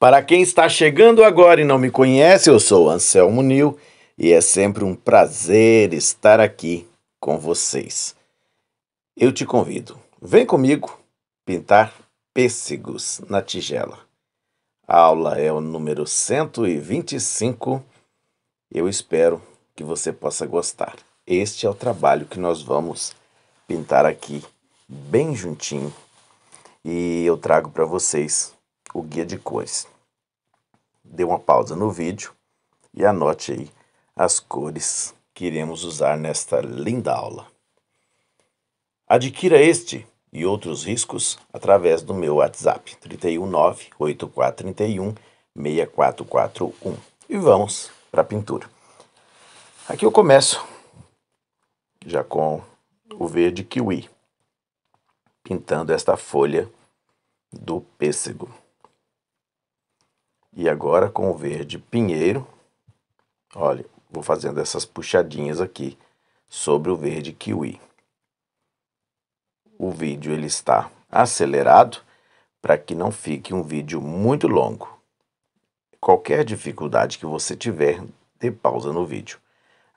Para quem está chegando agora e não me conhece, eu sou Anselmo Nil e é sempre um prazer estar aqui com vocês. Eu te convido, vem comigo pintar pêssegos na tigela. A aula é o número 125. Eu espero que você possa gostar. Este é o trabalho que nós vamos pintar aqui bem juntinho e eu trago para vocês o guia de cores. Dê uma pausa no vídeo e anote aí as cores que iremos usar nesta linda aula. Adquira este e outros riscos através do meu WhatsApp 319 8431 6441. E vamos para a pintura. Aqui eu começo já com o verde kiwi, pintando esta folha do pêssego. E agora com o verde pinheiro, olha, vou fazendo essas puxadinhas aqui sobre o verde kiwi. O vídeo ele está acelerado para que não fique um vídeo muito longo. Qualquer dificuldade que você tiver, dê pausa no vídeo.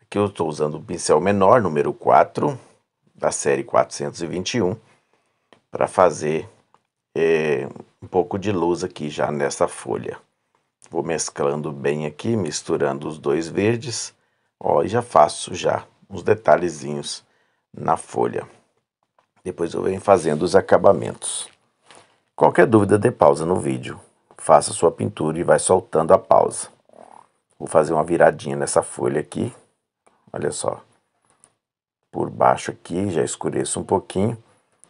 Aqui eu estou usando o pincel menor, número 4, da série 421, para fazer é, um pouco de luz aqui já nessa folha. Vou mesclando bem aqui, misturando os dois verdes. Ó, e já faço já uns detalhezinhos na folha. Depois eu venho fazendo os acabamentos. Qualquer dúvida, dê pausa no vídeo. Faça sua pintura e vai soltando a pausa. Vou fazer uma viradinha nessa folha aqui. Olha só. Por baixo aqui, já escureço um pouquinho.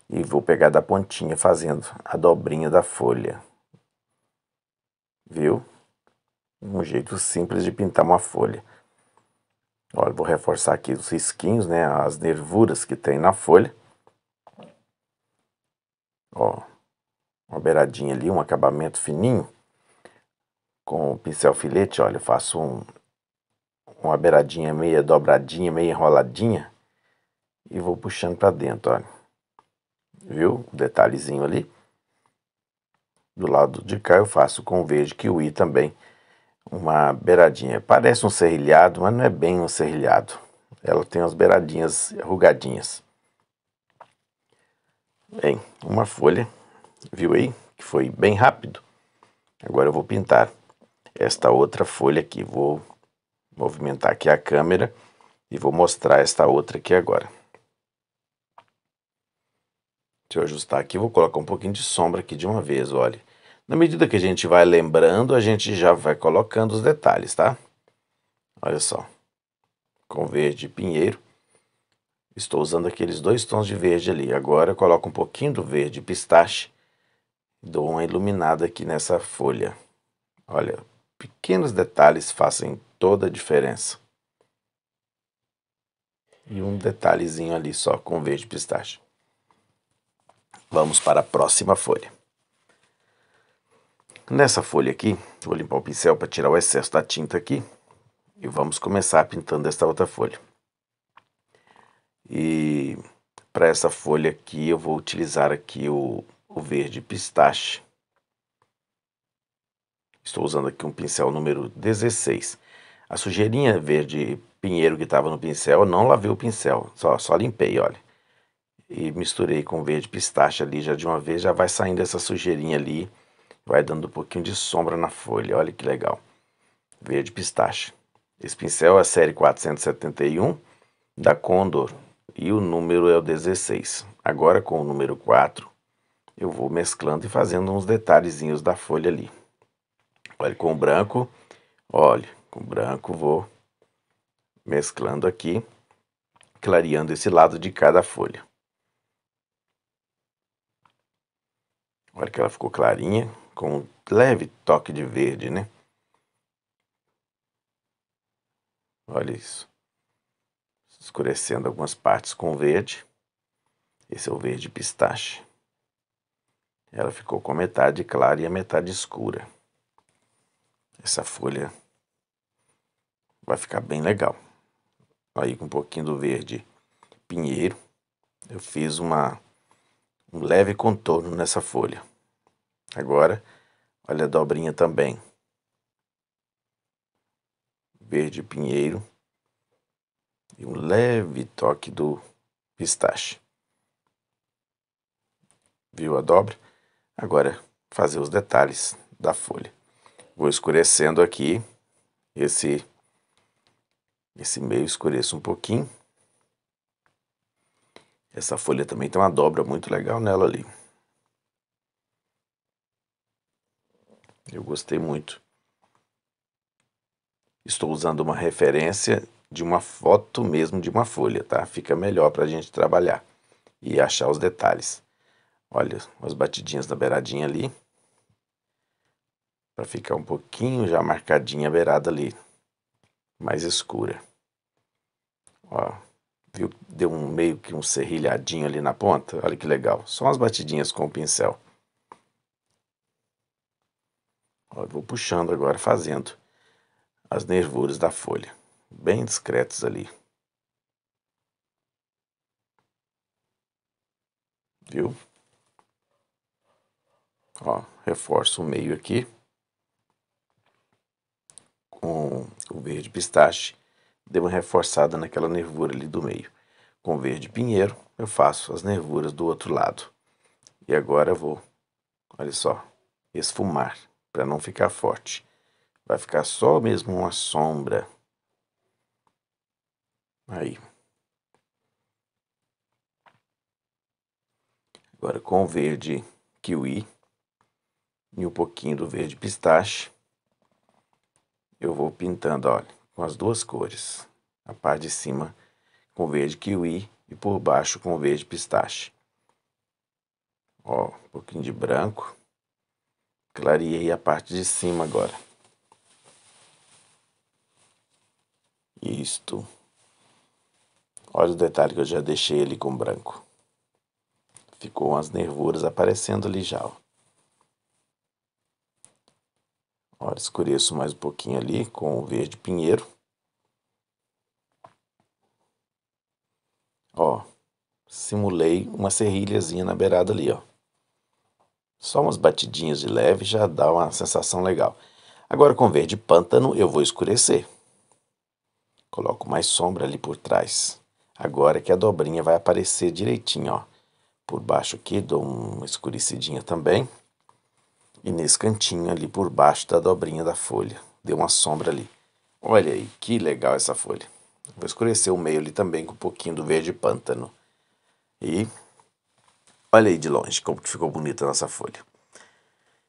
E vou pegar da pontinha fazendo a dobrinha da folha. Viu? Um jeito simples de pintar uma folha. Olha, vou reforçar aqui os risquinhos, né? As nervuras que tem na folha. Ó, uma beiradinha ali, um acabamento fininho. Com o pincel filete, olha, eu faço um, uma beiradinha meia dobradinha, meia enroladinha. E vou puxando para dentro, olha viu? O detalhezinho ali. Do lado de cá eu faço com verde kiwi também, uma beiradinha. Parece um serrilhado, mas não é bem um serrilhado. Ela tem umas beiradinhas rugadinhas. Bem, uma folha, viu aí? Que foi bem rápido. Agora eu vou pintar esta outra folha aqui. Vou movimentar aqui a câmera e vou mostrar esta outra aqui agora. Deixa eu ajustar aqui, vou colocar um pouquinho de sombra aqui de uma vez, olha. Na medida que a gente vai lembrando, a gente já vai colocando os detalhes, tá? Olha só. Com verde pinheiro. Estou usando aqueles dois tons de verde ali. Agora eu coloco um pouquinho do verde pistache. Dou uma iluminada aqui nessa folha. Olha, pequenos detalhes fazem toda a diferença. E um detalhezinho ali só com verde pistache. Vamos para a próxima folha. Nessa folha aqui, vou limpar o pincel para tirar o excesso da tinta aqui. E vamos começar pintando esta outra folha. E para essa folha aqui, eu vou utilizar aqui o, o verde pistache. Estou usando aqui um pincel número 16. A sujeirinha verde pinheiro que estava no pincel, eu não lavei o pincel, só, só limpei, olha e misturei com verde pistache ali já de uma vez, já vai saindo essa sujeirinha ali, vai dando um pouquinho de sombra na folha, olha que legal. Verde pistache. Esse pincel é a série 471 da Condor e o número é o 16. Agora com o número 4, eu vou mesclando e fazendo uns detalhezinhos da folha ali. Olha, com o branco, olha, com o branco vou mesclando aqui, clareando esse lado de cada folha. Olha que ela ficou clarinha, com um leve toque de verde, né? Olha isso. Escurecendo algumas partes com verde. Esse é o verde pistache. Ela ficou com metade clara e a metade escura. Essa folha vai ficar bem legal. Aí com um pouquinho do verde pinheiro, eu fiz uma um leve contorno nessa folha. Agora Olha a dobrinha também. Verde pinheiro. E um leve toque do pistache. Viu a dobra? Agora fazer os detalhes da folha. Vou escurecendo aqui esse esse meio escureço um pouquinho. Essa folha também tem uma dobra muito legal nela ali. Eu gostei muito. Estou usando uma referência de uma foto mesmo de uma folha, tá? Fica melhor para a gente trabalhar e achar os detalhes. Olha, as batidinhas da beiradinha ali. Para ficar um pouquinho já marcadinha a beirada ali. Mais escura. Ó, viu? Deu um meio que um serrilhadinho ali na ponta. Olha que legal. Só umas batidinhas com o pincel. Vou puxando agora, fazendo as nervuras da folha, bem discretos ali. Viu? Ó, reforço o meio aqui com o verde pistache, deu uma reforçada naquela nervura ali do meio. Com o verde pinheiro, eu faço as nervuras do outro lado. E agora eu vou, olha só, esfumar para não ficar forte. Vai ficar só mesmo uma sombra. Aí. Agora com o verde kiwi e um pouquinho do verde pistache, eu vou pintando, olha, com as duas cores. A parte de cima com verde kiwi e por baixo com verde pistache. Ó, um pouquinho de branco. Clareei a parte de cima agora. Isto. Olha o detalhe que eu já deixei ali com branco. Ficou umas nervuras aparecendo ali já. Ó. Olha, escureço mais um pouquinho ali com o verde pinheiro. Ó, simulei uma serrilhazinha na beirada ali, ó. Só umas batidinhas de leve já dá uma sensação legal. Agora com verde pântano eu vou escurecer. Coloco mais sombra ali por trás. Agora que a dobrinha vai aparecer direitinho, ó. Por baixo aqui dou uma escurecidinha também. E nesse cantinho ali por baixo da dobrinha da folha. Deu uma sombra ali. Olha aí, que legal essa folha. Vou escurecer o meio ali também com um pouquinho do verde pântano. E Olha aí de longe como que ficou bonita a nossa folha.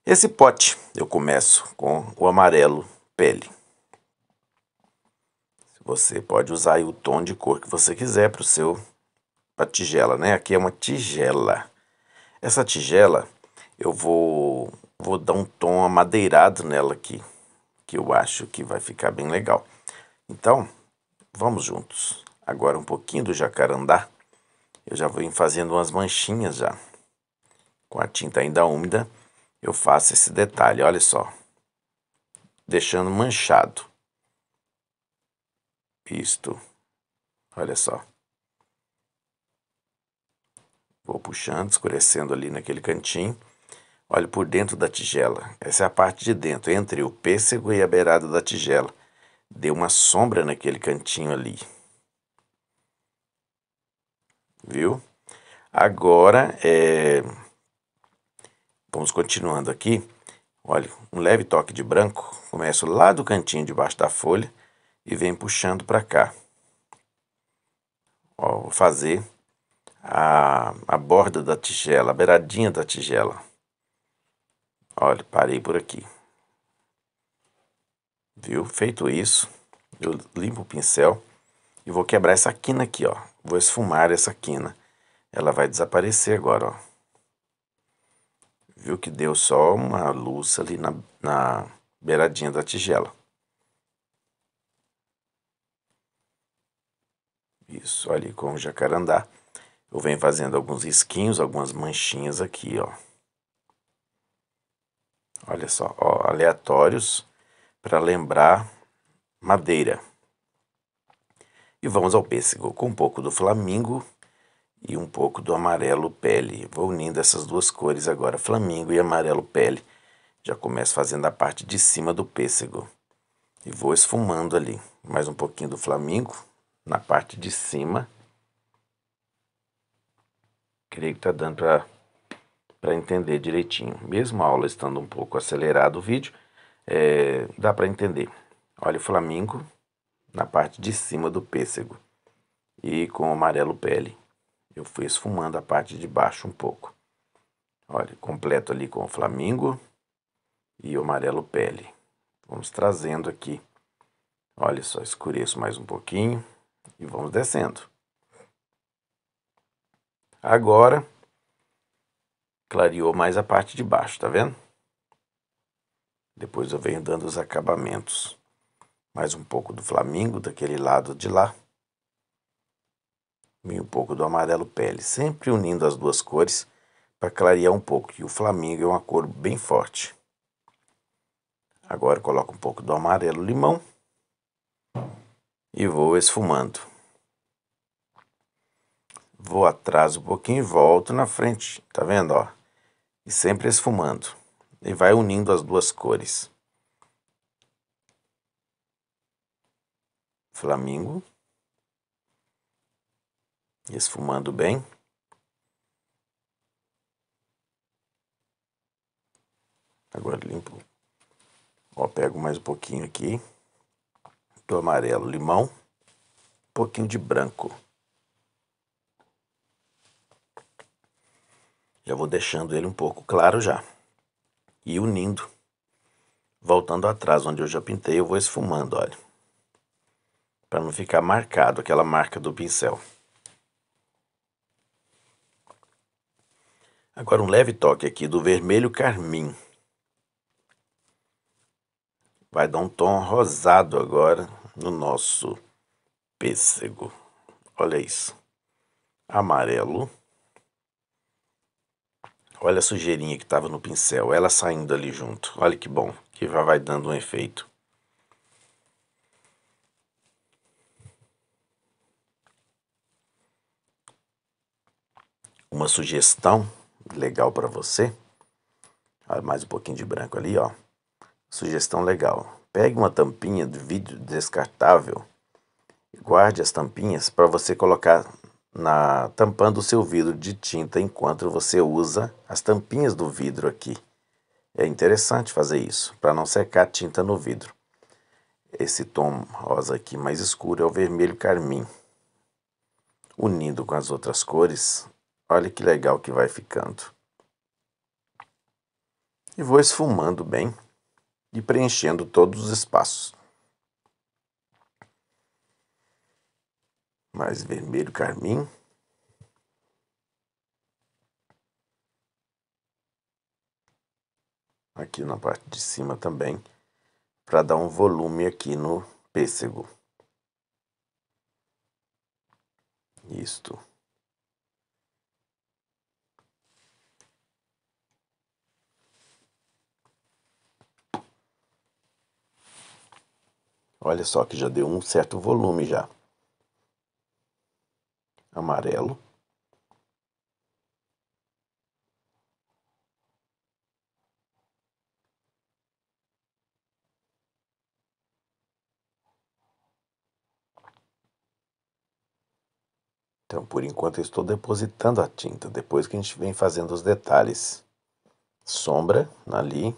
Esse pote eu começo com o amarelo pele. Você pode usar o tom de cor que você quiser para o seu pra tigela, né? Aqui é uma tigela. Essa tigela eu vou vou dar um tom amadeirado nela aqui, que eu acho que vai ficar bem legal. Então, vamos juntos. Agora um pouquinho do jacarandá eu já vou fazendo umas manchinhas já. Com a tinta ainda úmida, eu faço esse detalhe, olha só. Deixando manchado. Isto. Olha só. Vou puxando, escurecendo ali naquele cantinho. Olha por dentro da tigela. Essa é a parte de dentro, entre o pêssego e a beirada da tigela. Deu uma sombra naquele cantinho ali viu? Agora, é... vamos continuando aqui. Olha, um leve toque de branco. Começo lá do cantinho debaixo da folha e vem puxando para cá. Ó, vou fazer a, a borda da tigela, a beiradinha da tigela. Olha, parei por aqui. Viu? Feito isso, eu limpo o pincel e vou quebrar essa quina aqui, ó. Vou esfumar essa quina. Ela vai desaparecer agora, ó. Viu que deu só uma luz ali na, na beiradinha da tigela. Isso, ali com o jacarandá. Eu venho fazendo alguns risquinhos, algumas manchinhas aqui, ó. Olha só, ó, aleatórios para lembrar madeira. E vamos ao pêssego, com um pouco do flamingo e um pouco do amarelo pele. Vou unindo essas duas cores agora, flamingo e amarelo pele. Já começo fazendo a parte de cima do pêssego. E vou esfumando ali. Mais um pouquinho do flamingo na parte de cima. Creio que tá dando para para entender direitinho. Mesmo a aula estando um pouco acelerado o vídeo, é, dá para entender. Olha o flamingo na parte de cima do pêssego e com o amarelo pele. Eu fui esfumando a parte de baixo um pouco. Olha, completo ali com o flamingo e o amarelo pele. Vamos trazendo aqui. Olha só, escureço mais um pouquinho e vamos descendo. Agora, clareou mais a parte de baixo, tá vendo? Depois eu venho dando os acabamentos. Mais um pouco do flamingo daquele lado de lá e um pouco do amarelo pele, sempre unindo as duas cores para clarear um pouco, e o flamingo é uma cor bem forte. Agora coloco um pouco do amarelo limão e vou esfumando. Vou atrás um pouquinho e volto na frente, tá vendo, ó? E sempre esfumando. E vai unindo as duas cores. Flamingo esfumando bem. Agora limpo. Ó, pego mais um pouquinho aqui do amarelo limão, um pouquinho de branco. Já vou deixando ele um pouco claro já. E unindo. Voltando atrás, onde eu já pintei, eu vou esfumando, olha. Para não ficar marcado aquela marca do pincel. Agora um leve toque aqui do vermelho carmim. Vai dar um tom rosado agora no nosso pêssego. Olha isso. Amarelo. Olha a sujeirinha que estava no pincel, ela saindo ali junto. Olha que bom, que já vai dando um efeito. Uma sugestão legal para você. Olha, mais um pouquinho de branco ali, ó. Sugestão legal. Pegue uma tampinha de vidro descartável e guarde as tampinhas para você colocar na tampando o seu vidro de tinta enquanto você usa as tampinhas do vidro aqui. É interessante fazer isso para não secar tinta no vidro. Esse tom rosa aqui mais escuro é o vermelho carmim. Unindo com as outras cores, Olha que legal que vai ficando. E vou esfumando bem e preenchendo todos os espaços. Mais vermelho carmim. Aqui na parte de cima também, para dar um volume aqui no pêssego. Isto. Olha só que já deu um certo volume já. Amarelo. Então, por enquanto, eu estou depositando a tinta. Depois que a gente vem fazendo os detalhes. Sombra ali,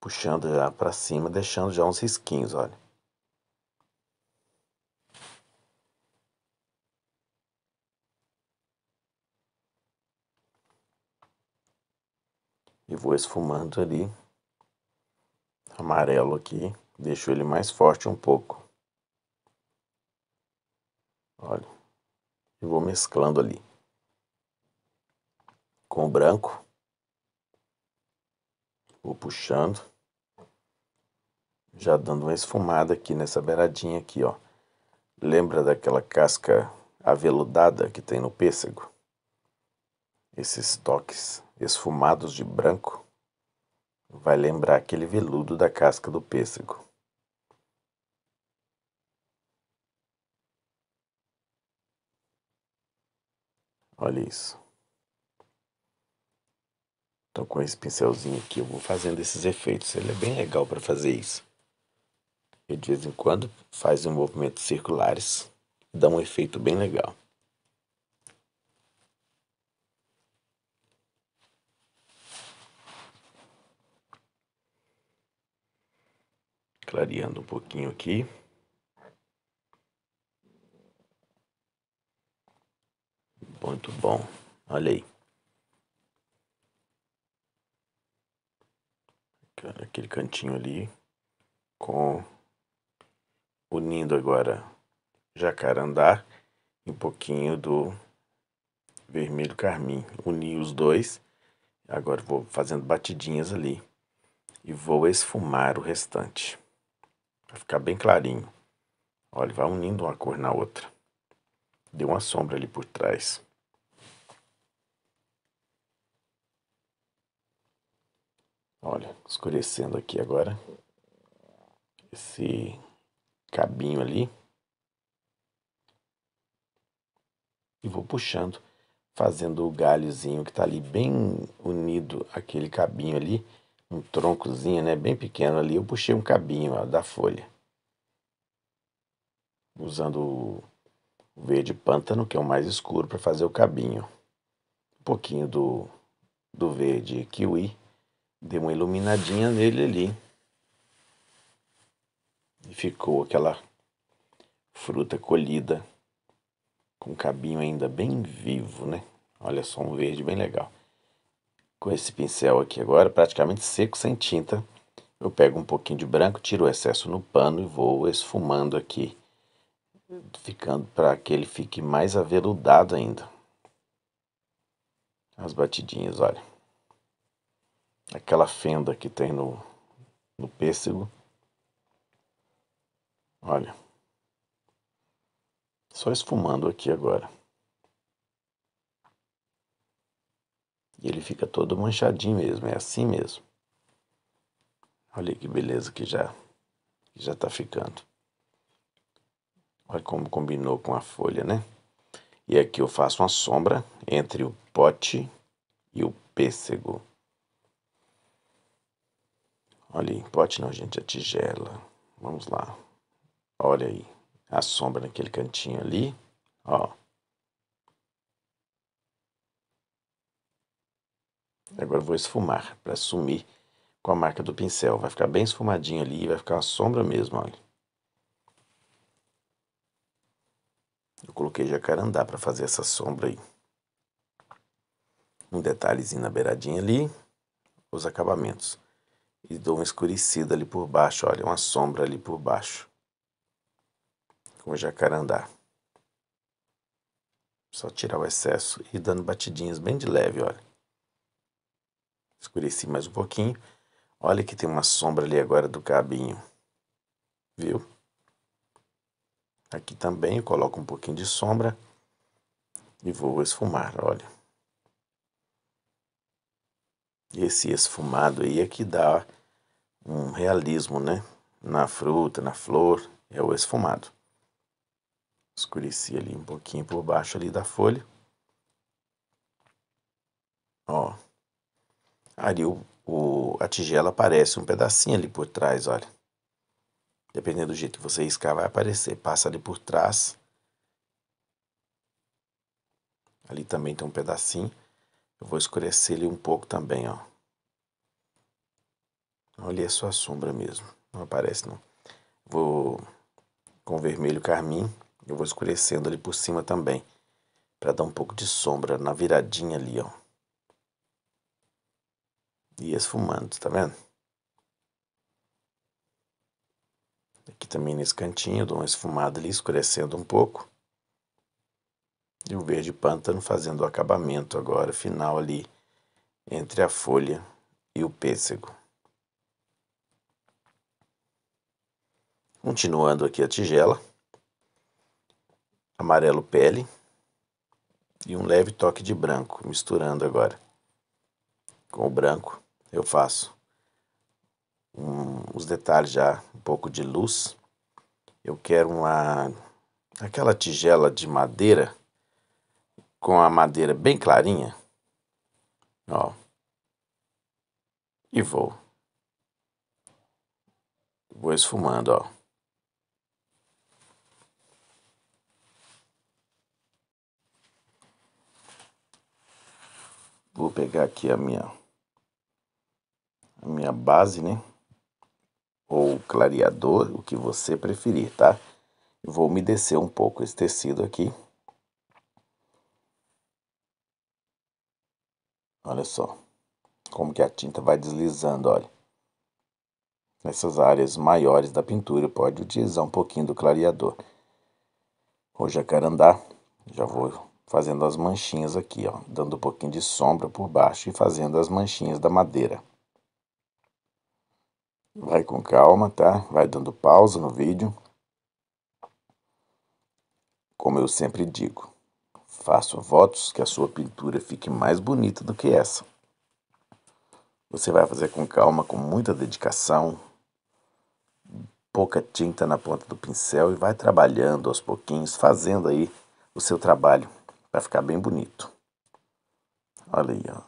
puxando já para cima, deixando já uns risquinhos, olha. E vou esfumando ali, amarelo aqui, deixo ele mais forte um pouco. Olha, e vou mesclando ali com o branco. Vou puxando. Já dando uma esfumada aqui nessa beiradinha aqui, ó. Lembra daquela casca aveludada que tem no pêssego? Esses toques esfumados de branco vai lembrar aquele veludo da casca do pêssego. Olha isso. Então com esse pincelzinho aqui eu vou fazendo esses efeitos. Ele é bem legal para fazer isso. E de vez em quando faz um movimentos circulares. Dá um efeito bem legal. Clareando um pouquinho aqui. Muito bom. Olha aí. Aquele cantinho ali com unindo agora jacarandá e um pouquinho do vermelho carmim. Uni os dois. Agora vou fazendo batidinhas ali e vou esfumar o restante. Vai ficar bem clarinho. Olha, vai unindo uma cor na outra. Deu uma sombra ali por trás. Olha, escurecendo aqui agora. Esse cabinho ali. E vou puxando, fazendo o galhozinho que tá ali bem unido, aquele cabinho ali, um troncozinho, né, bem pequeno ali. Eu puxei um cabinho ó, da folha. Usando o verde pântano, que é o mais escuro, para fazer o cabinho. Um pouquinho do, do verde kiwi Deu uma iluminadinha nele ali. E ficou aquela fruta colhida com cabinho ainda bem vivo, né? Olha só, um verde bem legal. Com esse pincel aqui agora, praticamente seco, sem tinta, eu pego um pouquinho de branco, tiro o excesso no pano e vou esfumando aqui, ficando para que ele fique mais aveludado ainda. As batidinhas, olha aquela fenda que tem no, no pêssego. Olha. Só esfumando aqui agora. E ele fica todo manchadinho mesmo, é assim mesmo. Olha que beleza que já, que já tá ficando. Olha como combinou com a folha, né? E aqui eu faço uma sombra entre o pote e o pêssego. Olha aí, pote não, gente, a tigela. Vamos lá. Olha aí, a sombra naquele cantinho ali, ó. Agora vou esfumar para sumir com a marca do pincel. Vai ficar bem esfumadinho ali, vai ficar uma sombra mesmo, olha. Eu coloquei jacarandá para fazer essa sombra aí. Um detalhezinho na beiradinha ali, os acabamentos e dou uma escurecida ali por baixo, olha, uma sombra ali por baixo, com o jacarandá. Só tirar o excesso e dando batidinhas bem de leve, olha. Escureci mais um pouquinho. Olha que tem uma sombra ali agora do cabinho. Viu? Aqui também eu coloco um pouquinho de sombra e vou esfumar, olha. Esse esfumado aí é que dá um realismo, né? Na fruta, na flor, é o esfumado. Escureci ali um pouquinho por baixo ali da folha. Ó. Ali o, o, a tigela aparece um pedacinho ali por trás, olha. Dependendo do jeito que você riscar, vai aparecer. Passa ali por trás. Ali também tem um pedacinho. Eu vou escurecer ele um pouco também, ó. Olha, só a sombra mesmo. Não aparece, não. Vou com vermelho carmim. Eu vou escurecendo ali por cima também. Para dar um pouco de sombra na viradinha ali, ó. E esfumando, tá vendo? Aqui também nesse cantinho, dou uma esfumada ali, escurecendo um pouco. E o verde pântano fazendo o acabamento agora, final ali, entre a folha e o pêssego. Continuando aqui a tigela, amarelo pele e um leve toque de branco, misturando agora com o branco. Eu faço um, os detalhes já, um pouco de luz. Eu quero uma aquela tigela de madeira com a madeira bem clarinha. Ó. e vou. Vou esfumando, ó. Vou pegar aqui a minha a minha base, né? Ou clareador, o que você preferir, tá? Vou umedecer um pouco esse tecido aqui. Olha só como que a tinta vai deslizando, olha. Nessas áreas maiores da pintura, pode utilizar um pouquinho do clareador. O jacarandá, já vou fazendo as manchinhas aqui, ó, dando um pouquinho de sombra por baixo e fazendo as manchinhas da madeira. Vai com calma, tá? Vai dando pausa no vídeo. Como eu sempre digo, faço votos que a sua pintura fique mais bonita do que essa. Você vai fazer com calma, com muita dedicação, pouca tinta na ponta do pincel e vai trabalhando aos pouquinhos, fazendo aí o seu trabalho para ficar bem bonito. Olha aí, ó.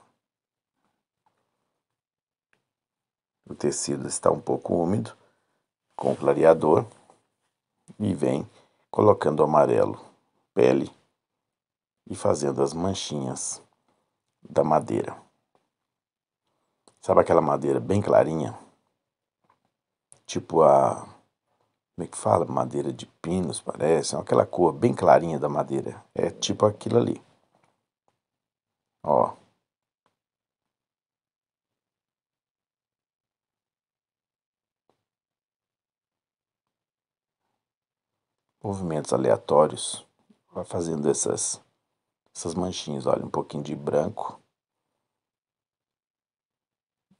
O tecido está um pouco úmido com o clareador e vem colocando o amarelo, pele e fazendo as manchinhas da madeira. Sabe aquela madeira bem clarinha? Tipo a. Como é que fala? Madeira de pinos, parece. Aquela cor bem clarinha da madeira. É tipo aquilo ali. Ó. Movimentos aleatórios. Vai fazendo essas, essas manchinhas. Olha, um pouquinho de branco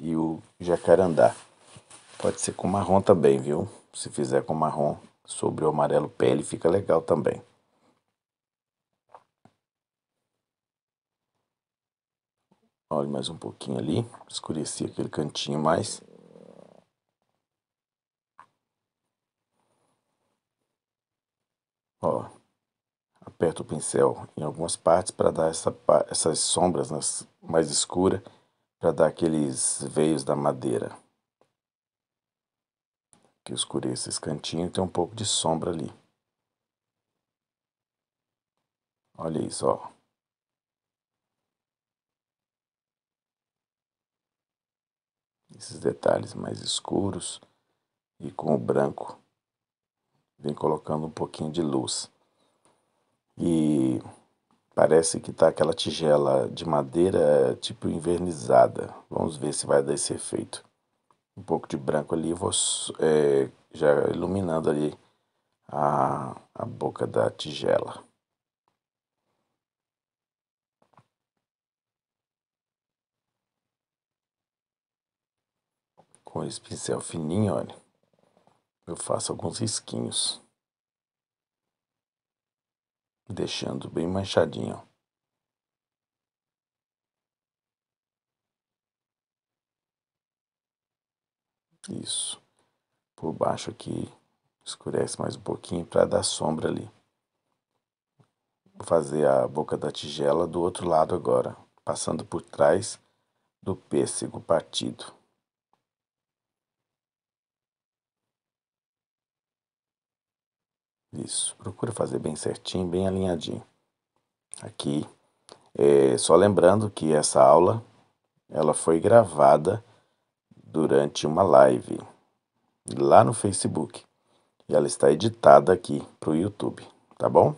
e o jacarandá. Pode ser com marrom também, viu? Se fizer com marrom sobre o amarelo pele, fica legal também. Olha mais um pouquinho ali, escureci aquele cantinho mais. Ó, aperto o pincel em algumas partes para dar essa, essas sombras nas, mais escuras para dar aqueles veios da madeira. Que escureça esse cantinho tem um pouco de sombra ali. Olha isso, ó. Esses detalhes mais escuros e com o branco vem colocando um pouquinho de luz. E Parece que está aquela tigela de madeira tipo invernizada. Vamos ver se vai dar esse efeito. Um pouco de branco ali, vou é, já iluminando ali a, a boca da tigela. Com esse pincel fininho, olha, eu faço alguns risquinhos deixando bem manchadinho. Isso. Por baixo aqui, escurece mais um pouquinho para dar sombra ali. Vou fazer a boca da tigela do outro lado agora, passando por trás do pêssego partido. Isso, procura fazer bem certinho, bem alinhadinho. Aqui, é, só lembrando que essa aula, ela foi gravada durante uma live lá no Facebook. E ela está editada aqui para o YouTube, tá bom?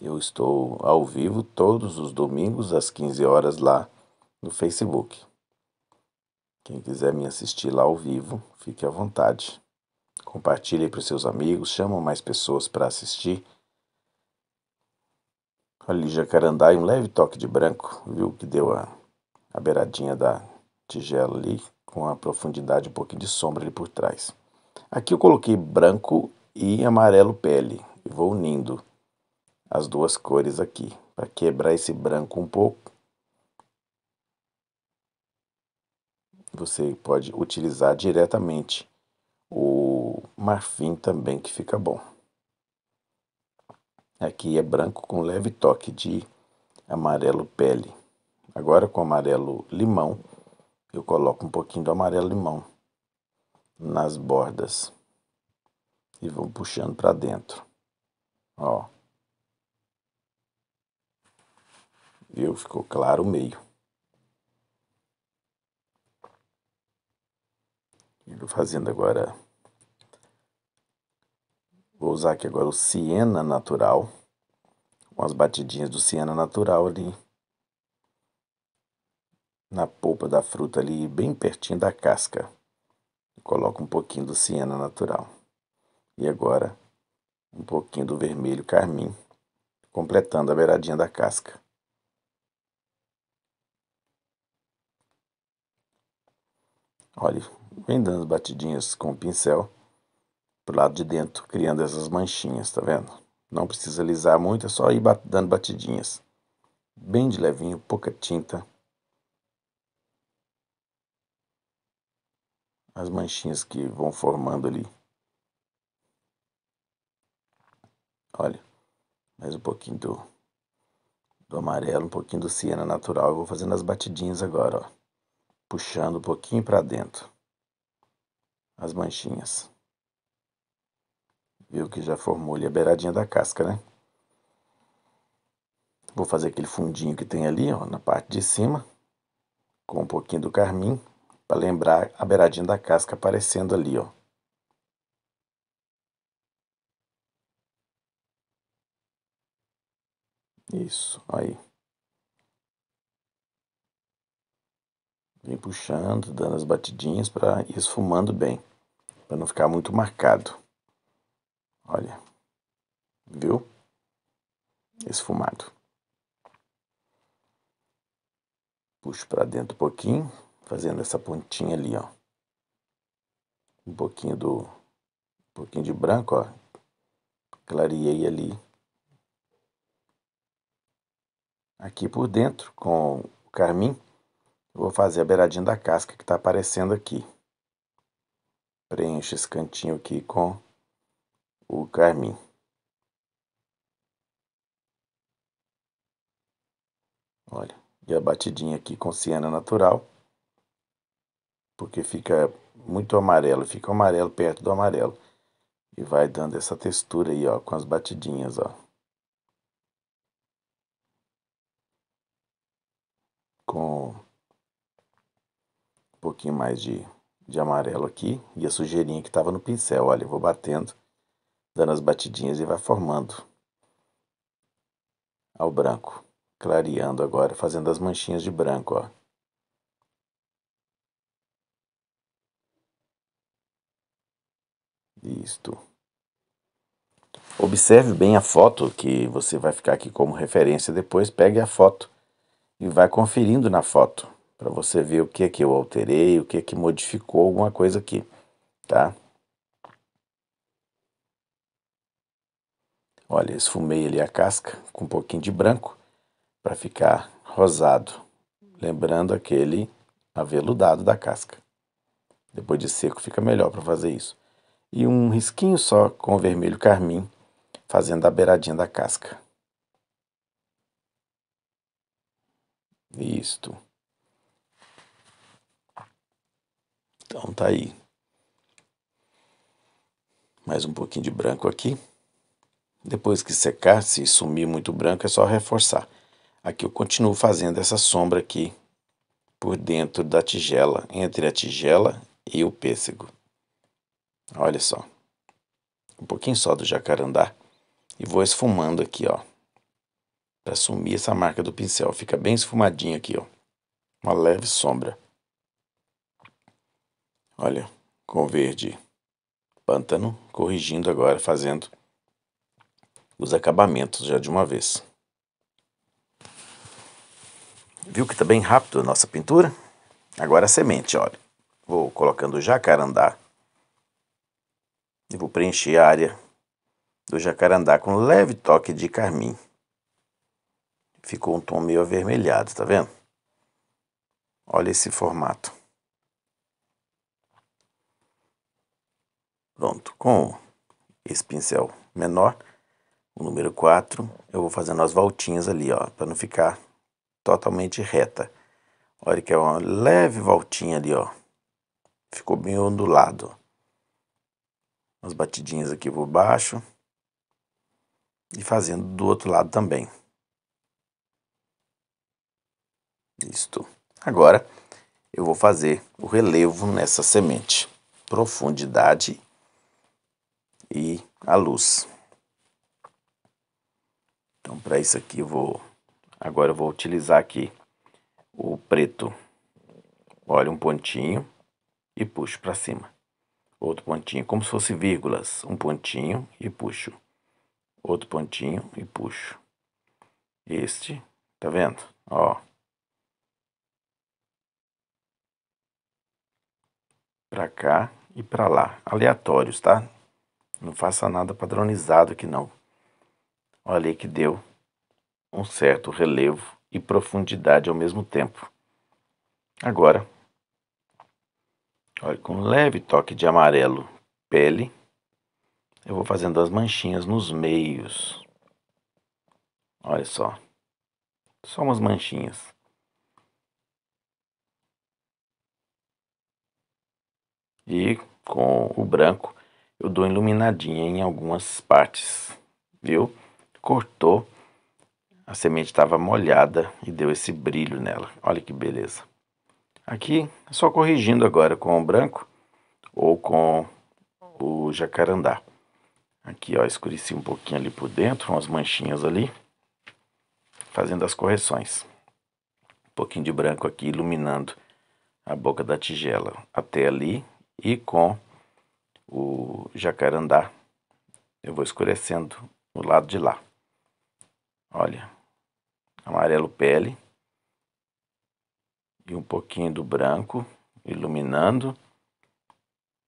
Eu estou ao vivo todos os domingos às 15 horas lá no Facebook. Quem quiser me assistir lá ao vivo, fique à vontade. Compartilhe para os seus amigos, chama mais pessoas para assistir. Ali jacarandá e um leve toque de branco, viu que deu a, a beiradinha da tigela ali, com a profundidade, um pouquinho de sombra ali por trás. Aqui eu coloquei branco e amarelo pele, e vou unindo as duas cores aqui, para quebrar esse branco um pouco Você pode utilizar diretamente o marfim também, que fica bom. Aqui é branco com leve toque de amarelo pele. Agora com amarelo limão, eu coloco um pouquinho do amarelo limão nas bordas e vou puxando para dentro. Ó. Viu? Ficou claro o meio. Estou fazendo agora. Vou usar aqui agora o siena natural. Com as batidinhas do siena natural ali. Na polpa da fruta ali, bem pertinho da casca. Coloco um pouquinho do siena natural. E agora um pouquinho do vermelho carmim, completando a beiradinha da casca. Olha, vem dando batidinhas com o pincel pro lado de dentro, criando essas manchinhas, tá vendo? Não precisa alisar muito, é só ir dando batidinhas. Bem de levinho, pouca tinta. As manchinhas que vão formando ali. Olha, mais um pouquinho do, do amarelo, um pouquinho do siena natural. Eu vou fazendo as batidinhas agora, ó. Puxando um pouquinho para dentro. As manchinhas. Viu que já formou ali a beiradinha da casca, né? Vou fazer aquele fundinho que tem ali, ó, na parte de cima. Com um pouquinho do carmim, para lembrar a beiradinha da casca aparecendo ali, ó. Isso, aí. Vem puxando, dando as batidinhas para ir esfumando bem, para não ficar muito marcado. Olha, viu? Esfumado. Puxo para dentro um pouquinho, fazendo essa pontinha ali, ó. Um pouquinho do, um pouquinho de branco, ó. Clareei ali aqui por dentro com o carmim. Eu vou fazer a beiradinha da casca que está aparecendo aqui. Preencho esse cantinho aqui com o carmim. Olha, e a batidinha aqui com ciana natural, porque fica muito amarelo, fica amarelo perto do amarelo. E vai dando essa textura aí, ó, com as batidinhas, ó. com um pouquinho mais de, de amarelo aqui e a sujeirinha que estava no pincel. Olha, eu vou batendo, dando as batidinhas e vai formando ao branco, clareando agora, fazendo as manchinhas de branco, ó. Isto. Observe bem a foto que você vai ficar aqui como referência depois. Pegue a foto e vai conferindo na foto para você ver o que é que eu alterei, o que é que modificou alguma coisa aqui, tá? Olha, esfumei ali a casca com um pouquinho de branco para ficar rosado, lembrando aquele aveludado da casca. Depois de seco fica melhor para fazer isso. E um risquinho só com vermelho carmim, fazendo a beiradinha da casca. Isto. Então tá aí. Mais um pouquinho de branco aqui. Depois que secar, se sumir muito branco, é só reforçar. Aqui eu continuo fazendo essa sombra aqui por dentro da tigela, entre a tigela e o pêssego. Olha só. Um pouquinho só do jacarandá. E vou esfumando aqui, ó para sumir essa marca do pincel. Fica bem esfumadinho aqui, ó. Uma leve sombra. Olha, com verde pântano, corrigindo agora, fazendo os acabamentos já de uma vez. Viu que tá bem rápido a nossa pintura? Agora a semente, olha. Vou colocando o jacarandá e vou preencher a área do jacarandá com um leve toque de carmim ficou um tom meio avermelhado, tá vendo? Olha esse formato. Pronto, com esse pincel menor, o número 4, eu vou fazendo as voltinhas ali, ó, para não ficar totalmente reta. Olha que é uma leve voltinha ali, ó. Ficou bem ondulado. As batidinhas aqui por baixo. E fazendo do outro lado também. Isto. Agora, eu vou fazer o relevo nessa semente. Profundidade e a luz. Então, para isso aqui, eu vou... Agora eu vou utilizar aqui o preto. Olha, um pontinho e puxo para cima. Outro pontinho, como se fosse vírgulas. Um pontinho e puxo. Outro pontinho e puxo. Este, tá vendo? Ó. Para cá e para lá. Aleatórios, tá? Não faça nada padronizado aqui não. Olha que deu um certo relevo e profundidade ao mesmo tempo. Agora, olha, com um leve toque de amarelo pele, eu vou fazendo as manchinhas nos meios. Olha só, só umas manchinhas. E com o branco eu dou iluminadinha em algumas partes, viu? cortou, a semente estava molhada e deu esse brilho nela. Olha que beleza. Aqui só corrigindo agora com o branco ou com o jacarandá. Aqui, ó, escureci um pouquinho ali por dentro, umas manchinhas ali, fazendo as correções. Um pouquinho de branco aqui iluminando a boca da tigela até ali e com o jacarandá. Eu vou escurecendo o lado de lá. Olha, amarelo pele e um pouquinho do branco iluminando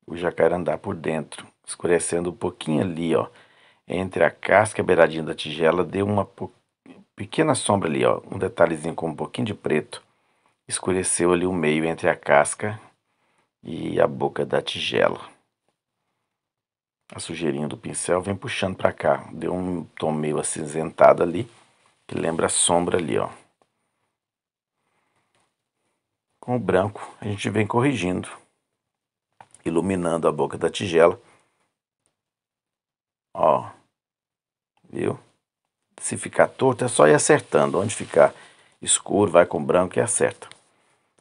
o jacarandá por dentro, escurecendo um pouquinho ali, ó, entre a casca e a beiradinha da tigela, deu uma pequena sombra ali, ó, um detalhezinho com um pouquinho de preto, escureceu ali o meio entre a casca e a boca da tigela. A sujeirinha do pincel vem puxando para cá. Deu um tom meio acinzentado ali, que lembra a sombra ali, ó. Com o branco, a gente vem corrigindo, iluminando a boca da tigela. Ó, viu? Se ficar torto, é só ir acertando. Onde ficar escuro, vai com branco e acerta.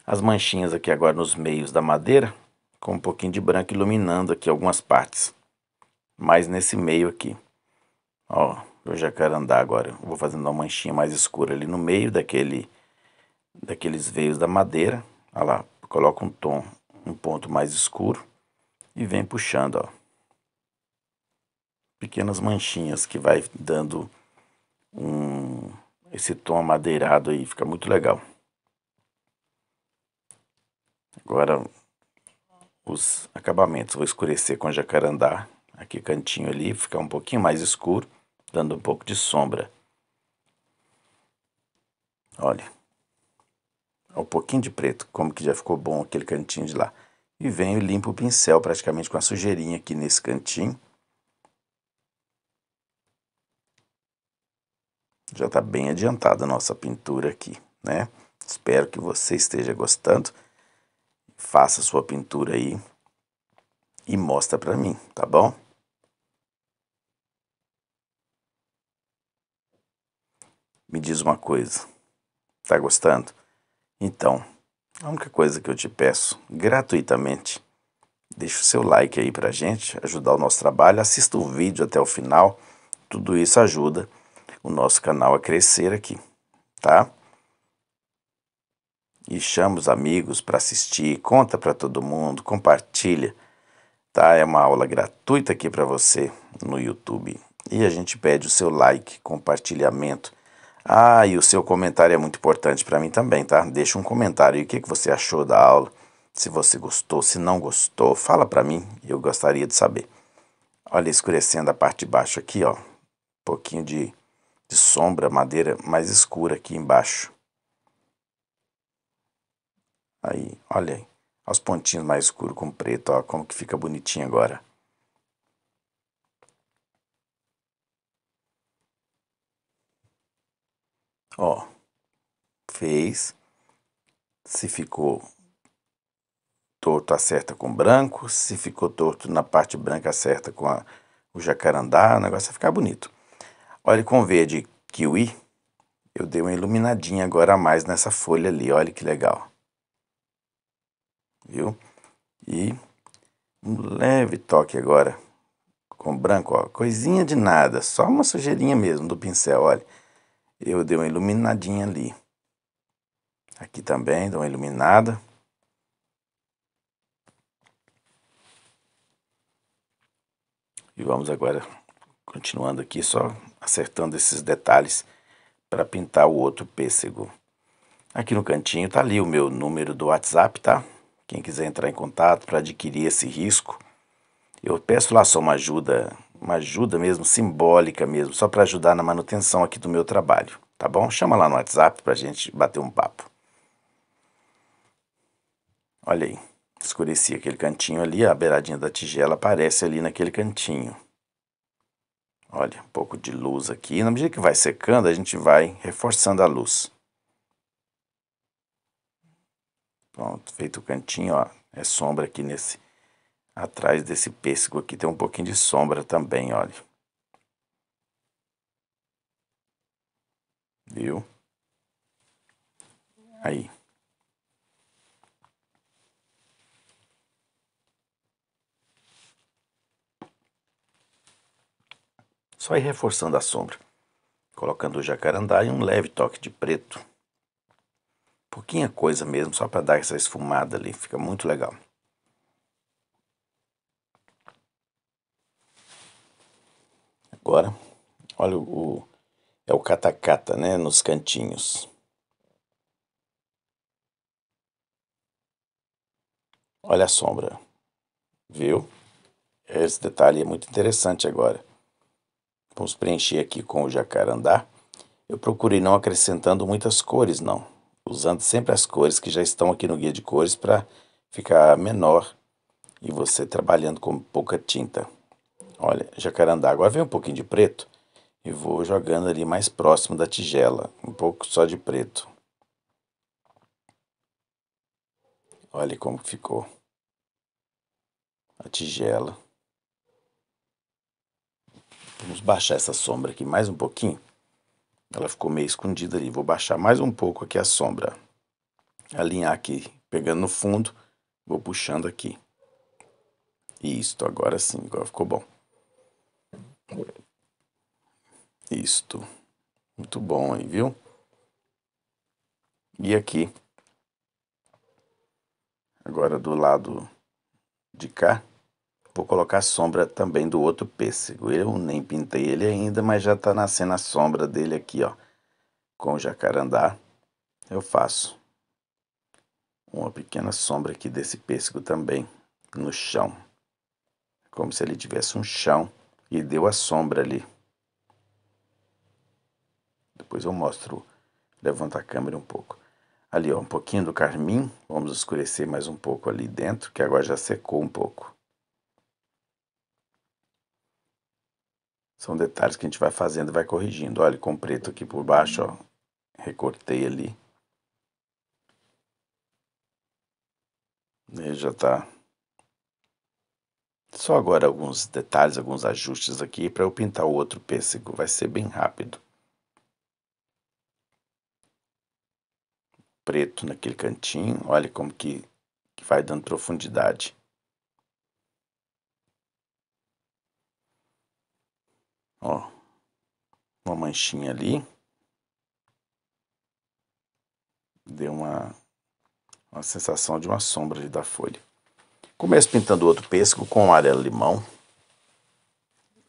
As manchinhas aqui agora nos meios da madeira, com um pouquinho de branco iluminando aqui algumas partes mais nesse meio aqui. Ó, o jacarandá agora. vou fazendo uma manchinha mais escura ali no meio daquele, daqueles veios da madeira. Olha lá, coloca um tom, um ponto mais escuro e vem puxando, ó. Pequenas manchinhas que vai dando um, esse tom amadeirado aí, fica muito legal. Agora, os acabamentos, vou escurecer com jacarandá aqui cantinho ali, ficar um pouquinho mais escuro, dando um pouco de sombra. Olha, um pouquinho de preto, como que já ficou bom aquele cantinho de lá. E venho e limpo o pincel praticamente com a sujeirinha aqui nesse cantinho. Já está bem adiantada a nossa pintura aqui, né? Espero que você esteja gostando. Faça sua pintura aí e mostra para mim, tá bom? Me diz uma coisa. Tá gostando? Então, a única coisa que eu te peço, gratuitamente, deixa o seu like aí pra gente, ajudar o nosso trabalho, assista o vídeo até o final. Tudo isso ajuda o nosso canal a crescer aqui, tá? E chama os amigos para assistir, conta para todo mundo, compartilha, tá? É uma aula gratuita aqui para você no YouTube. E a gente pede o seu like, compartilhamento ah, e o seu comentário é muito importante para mim também, tá? Deixa um comentário aí, o que, que você achou da aula, se você gostou, se não gostou, fala para mim, eu gostaria de saber. Olha, escurecendo a parte de baixo aqui, ó, um pouquinho de, de sombra, madeira mais escura aqui embaixo. Aí, olha aí, os pontinhos mais escuros com preto, ó, como que fica bonitinho agora. Ó, fez. Se ficou torto, acerta com branco. Se ficou torto na parte branca, acerta com a, o jacarandá. O negócio vai ficar bonito. Olha, com verde kiwi, eu dei uma iluminadinha agora a mais nessa folha ali. Olha que legal. Viu? E um leve toque agora com branco, ó, coisinha de nada, só uma sujeirinha mesmo do pincel, olha. Eu dei uma iluminadinha ali. Aqui também, dou uma iluminada. E vamos agora, continuando aqui, só acertando esses detalhes para pintar o outro pêssego. Aqui no cantinho tá ali o meu número do WhatsApp, tá? Quem quiser entrar em contato para adquirir esse risco, eu peço lá só uma ajuda, uma ajuda mesmo simbólica mesmo, só para ajudar na manutenção aqui do meu trabalho, tá bom? Chama lá no WhatsApp para a gente bater um papo. Olha aí, escureci aquele cantinho ali, a beiradinha da tigela aparece ali naquele cantinho. Olha, um pouco de luz aqui. Na medida que vai secando, a gente vai reforçando a luz. Pronto, feito o cantinho, ó. É sombra aqui nesse... Atrás desse pêssego aqui tem um pouquinho de sombra também, olha. Viu? Aí. Só ir reforçando a sombra, colocando o jacarandá e um leve toque de preto. Pouquinha coisa mesmo, só para dar essa esfumada ali, fica muito legal. Agora, olha o é o catacata, né, nos cantinhos. Olha a sombra. Viu? Esse detalhe é muito interessante agora. Vamos preencher aqui com o jacarandá. Eu procurei não acrescentando muitas cores, não. Usando sempre as cores que já estão aqui no guia de cores para ficar menor e você trabalhando com pouca tinta. Olha, jacarandá. Agora vem um pouquinho de preto e vou jogando ali mais próximo da tigela, um pouco só de preto. Olha como ficou a tigela. Vamos baixar essa sombra aqui mais um pouquinho. Ela ficou meio escondida ali. Vou baixar mais um pouco aqui a sombra. Alinhar aqui, pegando no fundo. Vou puxando aqui. Isto, agora sim, agora ficou bom. Isto. Muito bom aí, viu? E aqui. Agora do lado de cá. Vou colocar a sombra também do outro pêssego. Eu nem pintei ele ainda, mas já está nascendo a sombra dele aqui, ó. Com o jacarandá, eu faço uma pequena sombra aqui desse pêssego também, no chão. Como se ele tivesse um chão e deu a sombra ali. Depois eu mostro, levanto a câmera um pouco. Ali, ó, um pouquinho do carmim. Vamos escurecer mais um pouco ali dentro, que agora já secou um pouco. São detalhes que a gente vai fazendo e vai corrigindo. Olha, com preto aqui por baixo, ó. Recortei ali. E já tá. Só agora alguns detalhes, alguns ajustes aqui para eu pintar o outro pêssego. Vai ser bem rápido. Preto naquele cantinho. Olha como que, que vai dando profundidade. Ó, uma manchinha ali. Deu uma, uma sensação de uma sombra ali da folha. Começo pintando outro pêssego com amarelo limão.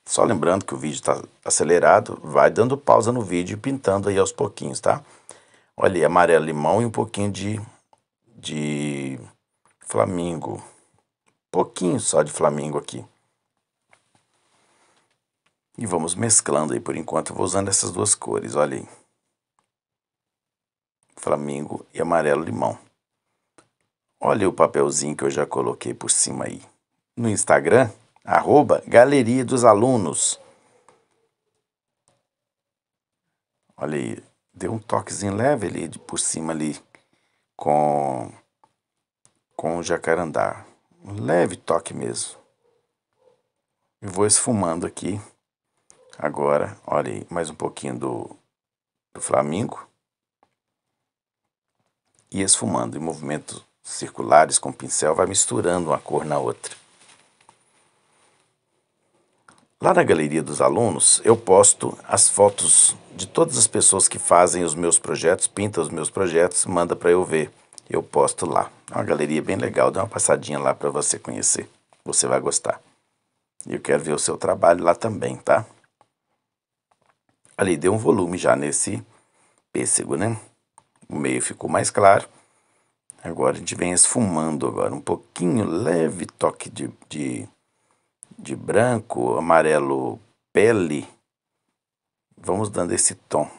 Só lembrando que o vídeo está acelerado, vai dando pausa no vídeo e pintando aí aos pouquinhos, tá? Olha aí, amarelo limão e um pouquinho de, de flamingo. Pouquinho só de flamingo aqui. E vamos mesclando aí por enquanto. Eu vou usando essas duas cores, olha aí. Flamingo e amarelo limão. Olha o papelzinho que eu já coloquei por cima aí. No Instagram, arroba Galeria dos Alunos. Olha aí, deu um toquezinho leve ali por cima ali com, com o jacarandá. Um leve toque mesmo. E vou esfumando aqui. Agora, olha aí, mais um pouquinho do, do flamingo. E esfumando em movimentos circulares com pincel, vai misturando uma cor na outra. Lá na galeria dos alunos, eu posto as fotos de todas as pessoas que fazem os meus projetos, pintam os meus projetos, manda para eu ver. Eu posto lá. É uma galeria bem legal, dá uma passadinha lá para você conhecer. Você vai gostar. E eu quero ver o seu trabalho lá também, tá? Ali deu um volume já nesse pêssego, né? O meio ficou mais claro. Agora a gente vem esfumando agora um pouquinho, leve toque de, de de branco, amarelo pele, vamos dando esse tom.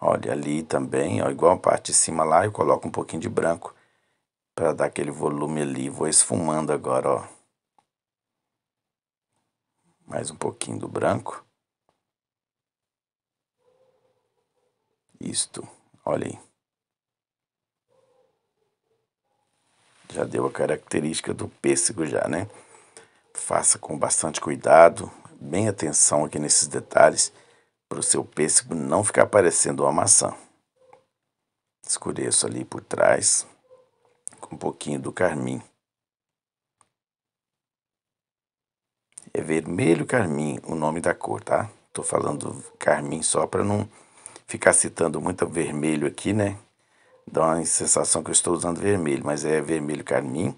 Olha, ali também, ó, igual a parte de cima lá, eu coloco um pouquinho de branco para dar aquele volume ali. Vou esfumando agora, ó. Mais um pouquinho do branco. Isto, olha aí. Já deu a característica do pêssego já, né? Faça com bastante cuidado, bem atenção aqui nesses detalhes, para o seu pêssego não ficar parecendo uma maçã. Escureço ali por trás, com um pouquinho do carmim. É vermelho carmim o nome da cor, tá? Tô falando carmim só para não ficar citando muito vermelho aqui, né? Dá uma sensação que eu estou usando vermelho, mas é vermelho carmim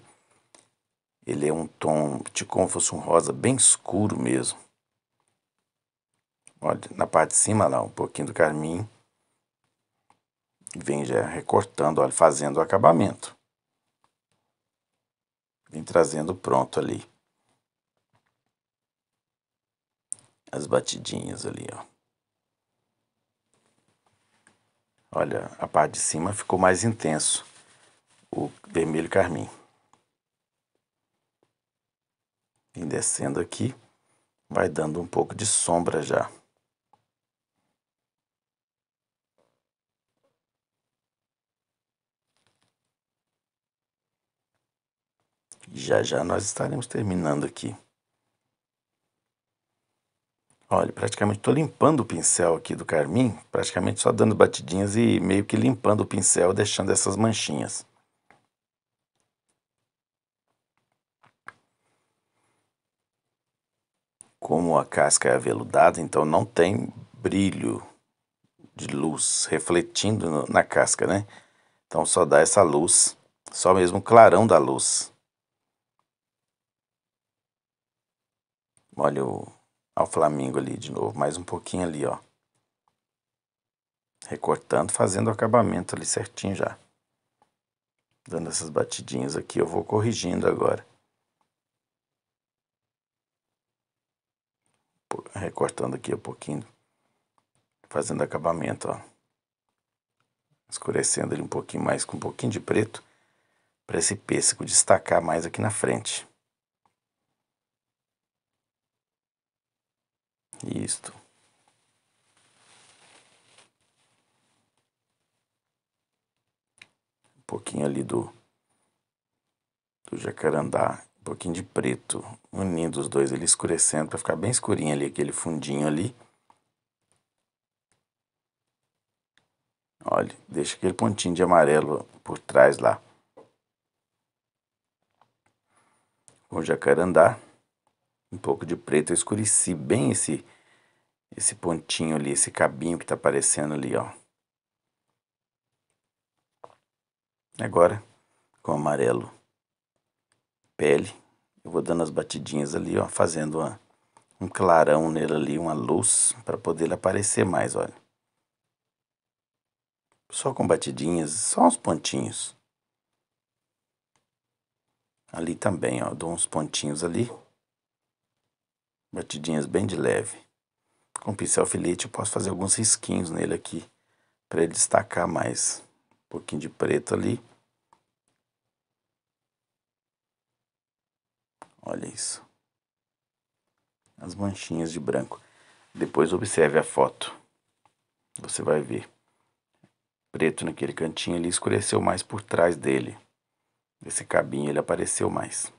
ele é um tom, de como fosse um rosa bem escuro mesmo. Olha, na parte de cima lá, um pouquinho do carmim. Vem já recortando, olha, fazendo o acabamento. Vem trazendo pronto ali. As batidinhas ali, ó. Olha, a parte de cima ficou mais intenso. O vermelho carmim. E descendo aqui, vai dando um pouco de sombra já. Já já nós estaremos terminando aqui. Olha, praticamente estou limpando o pincel aqui do carmim, praticamente só dando batidinhas e meio que limpando o pincel, deixando essas manchinhas. Como a casca é aveludada, então não tem brilho de luz refletindo na casca, né? Então só dá essa luz, só mesmo o clarão da luz. Olha o, o Flamingo ali de novo, mais um pouquinho ali, ó. Recortando, fazendo o acabamento ali certinho já. Dando essas batidinhas aqui, eu vou corrigindo agora. recortando aqui um pouquinho, fazendo acabamento, ó. Escurecendo ele um pouquinho mais com um pouquinho de preto, para esse pêssego destacar mais aqui na frente. Isto. Um pouquinho ali do, do jacarandá um pouquinho de preto, unindo os dois ali, escurecendo, para ficar bem escurinho ali, aquele fundinho ali. Olha, deixa aquele pontinho de amarelo por trás lá. Com o jacarandá, um pouco de preto, eu escureci bem esse, esse pontinho ali, esse cabinho que está aparecendo ali, ó. Agora, com amarelo pele. Eu vou dando as batidinhas ali, ó, fazendo uma, um clarão nele ali, uma luz, para poder ele aparecer mais, olha. Só com batidinhas, só uns pontinhos. Ali também, ó, dou uns pontinhos ali. Batidinhas bem de leve. Com pincel filete eu posso fazer alguns risquinhos nele aqui, para ele destacar mais. Um pouquinho de preto ali. Olha isso. As manchinhas de branco. Depois observe a foto. Você vai ver. preto naquele cantinho ali escureceu mais por trás dele. Esse cabinho ele apareceu mais.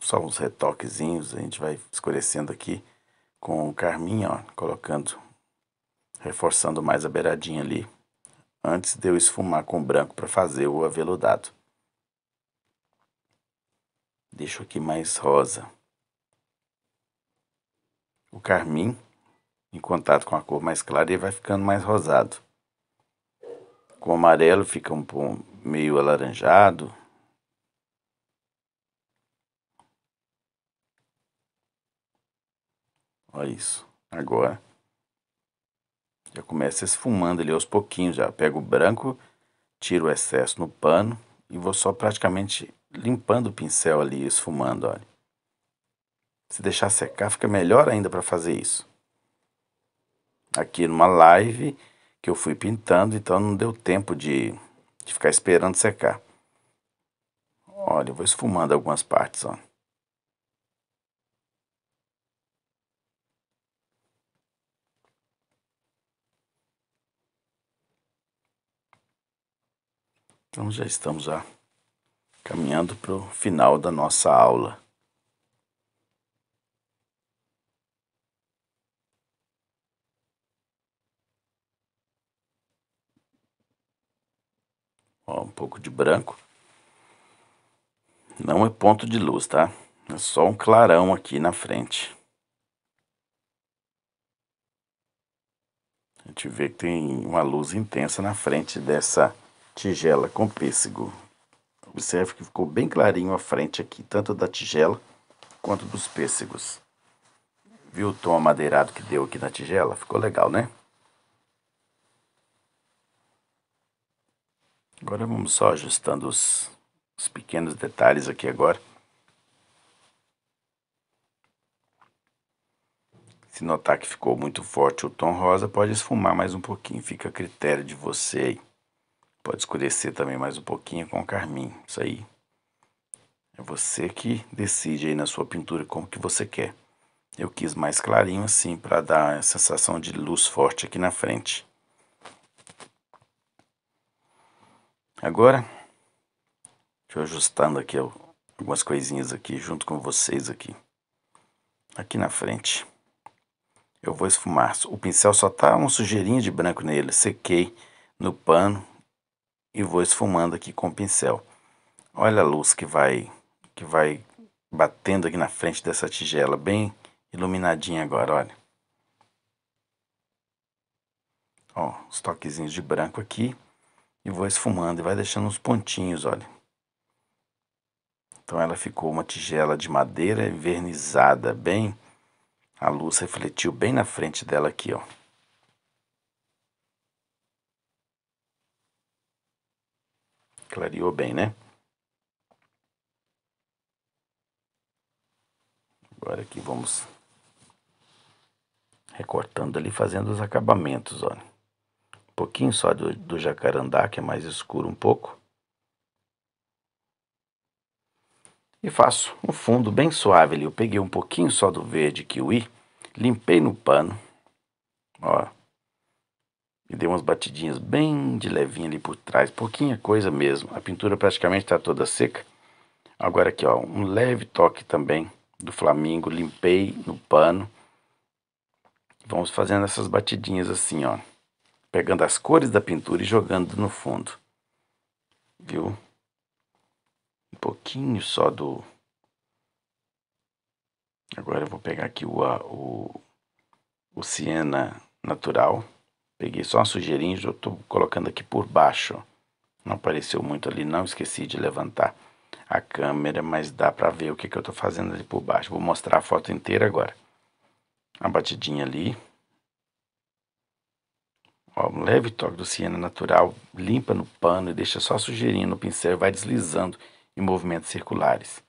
Só uns retoquezinhos, a gente vai escurecendo aqui com o carmim, ó, colocando, reforçando mais a beiradinha ali, antes de eu esfumar com branco para fazer o aveludado. Deixo aqui mais rosa. O carmim, em contato com a cor mais clara, ele vai ficando mais rosado. Com o amarelo fica um pouco meio alaranjado. Olha isso. Agora já começa esfumando ali aos pouquinhos. Já pego o branco, tiro o excesso no pano e vou só praticamente limpando o pincel ali, esfumando, olha. Se deixar secar, fica melhor ainda para fazer isso. Aqui numa live que eu fui pintando, então não deu tempo de, de ficar esperando secar. Olha, eu vou esfumando algumas partes. Então já estamos já caminhando para o final da nossa aula. Ó, um pouco de branco. Não é ponto de luz, tá? É só um clarão aqui na frente. A gente vê que tem uma luz intensa na frente dessa tigela com pêssego. Observe que ficou bem clarinho a frente aqui, tanto da tigela quanto dos pêssegos. Viu o tom amadeirado que deu aqui na tigela? Ficou legal, né? Agora vamos só ajustando os, os pequenos detalhes aqui agora. Se notar que ficou muito forte o tom rosa, pode esfumar mais um pouquinho. Fica a critério de você aí. Pode escurecer também mais um pouquinho com o carmim. Isso aí é você que decide aí na sua pintura como que você quer. Eu quis mais clarinho assim para dar a sensação de luz forte aqui na frente. Agora, deixa eu ajustando aqui algumas coisinhas aqui junto com vocês aqui. Aqui na frente. Eu vou esfumar. O pincel só tá uma sujeirinha de branco nele. Sequei no pano e vou esfumando aqui com o pincel. Olha a luz que vai que vai batendo aqui na frente dessa tigela, bem iluminadinha agora, olha. Ó, os toquezinhos de branco aqui e vou esfumando e vai deixando uns pontinhos, olha. Então ela ficou uma tigela de madeira envernizada, bem a luz refletiu bem na frente dela aqui, ó. Clareou bem, né? Agora aqui vamos recortando ali, fazendo os acabamentos, olha. Um pouquinho só do, do jacarandá, que é mais escuro um pouco. E faço um fundo bem suave ali. Eu peguei um pouquinho só do verde kiwi, limpei no pano, ó. E dei umas batidinhas bem de levinha ali por trás, pouquinha coisa mesmo. A pintura praticamente está toda seca. Agora aqui, ó, um leve toque também do flamingo, limpei no pano. Vamos fazendo essas batidinhas assim, ó. Pegando as cores da pintura e jogando no fundo. Viu? Um pouquinho só do... Agora eu vou pegar aqui o, o, o siena natural. Peguei só uma sujeirinha, já estou colocando aqui por baixo. Não apareceu muito ali, não esqueci de levantar a câmera, mas dá para ver o que, que eu estou fazendo ali por baixo. Vou mostrar a foto inteira agora. A batidinha ali. Ó, um leve toque do siena natural, limpa no pano e deixa só sujeirinha no pincel e vai deslizando em movimentos circulares.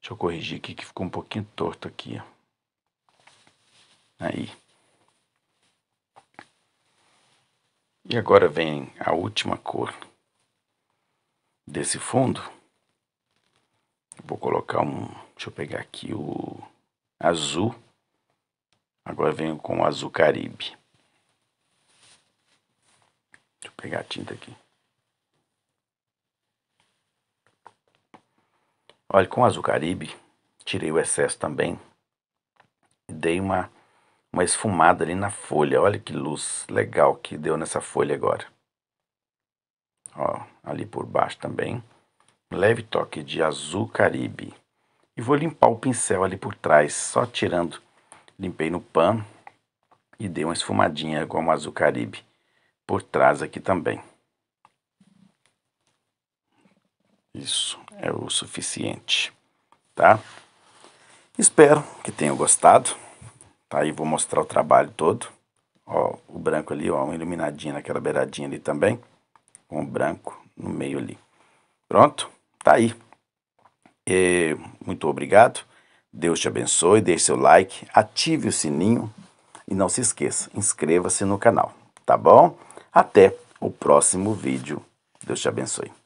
Deixa eu corrigir aqui que ficou um pouquinho torto aqui. Ó. Aí. E agora vem a última cor desse fundo. Vou colocar um, deixa eu pegar aqui o azul. Agora venho com o azul caribe. Deixa eu pegar a tinta aqui. Olha, com o azul caribe, tirei o excesso também. E dei uma, uma esfumada ali na folha. Olha que luz legal que deu nessa folha agora. Ó, ali por baixo também. Leve toque de azul caribe. E vou limpar o pincel ali por trás, só tirando. Limpei no pano e dei uma esfumadinha igual um azul caribe por trás aqui também. Isso é o suficiente, tá? Espero que tenham gostado. Tá aí, vou mostrar o trabalho todo. Ó, o branco ali, ó, uma iluminadinha naquela beiradinha ali também. Com o branco no meio ali. Pronto? Tá aí. E, muito obrigado. Deus te abençoe. Deixe seu like, ative o sininho e não se esqueça, inscreva-se no canal, tá bom? Até o próximo vídeo. Deus te abençoe.